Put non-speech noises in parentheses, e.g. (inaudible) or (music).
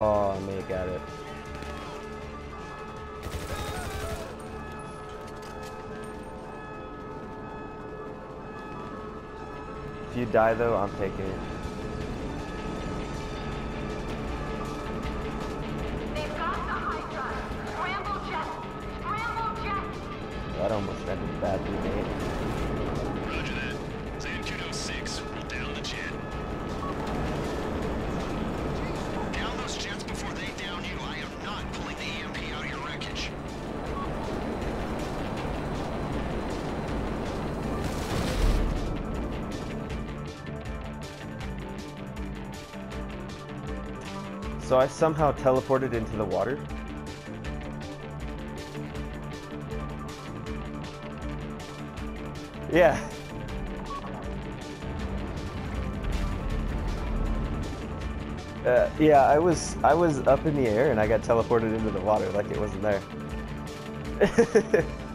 Oh, I may got it. If you die though, I'm taking it. They've got the Hydra. Scramble jet. Scramble jet. That almost ended badly, mate. So I somehow teleported into the water. Yeah. Uh, yeah, I was I was up in the air and I got teleported into the water like it wasn't there. (laughs)